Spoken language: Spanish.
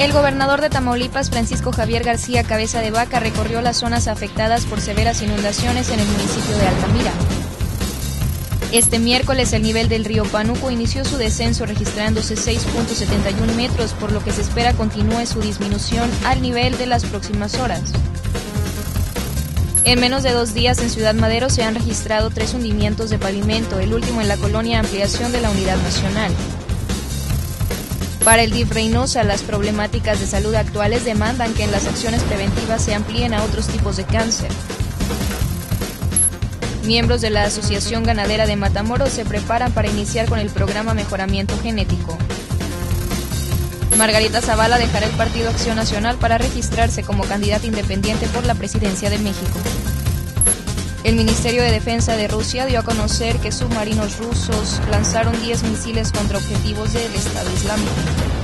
El gobernador de Tamaulipas, Francisco Javier García Cabeza de Vaca, recorrió las zonas afectadas por severas inundaciones en el municipio de Altamira. Este miércoles el nivel del río Pánuco inició su descenso registrándose 6.71 metros, por lo que se espera continúe su disminución al nivel de las próximas horas. En menos de dos días en Ciudad Madero se han registrado tres hundimientos de pavimento, el último en la colonia Ampliación de la Unidad Nacional. Para el DIF Reynosa, las problemáticas de salud actuales demandan que en las acciones preventivas se amplíen a otros tipos de cáncer. Miembros de la Asociación Ganadera de Matamoros se preparan para iniciar con el programa Mejoramiento Genético. Margarita Zavala dejará el Partido Acción Nacional para registrarse como candidata independiente por la presidencia de México. El Ministerio de Defensa de Rusia dio a conocer que submarinos rusos lanzaron 10 misiles contra objetivos del Estado Islámico.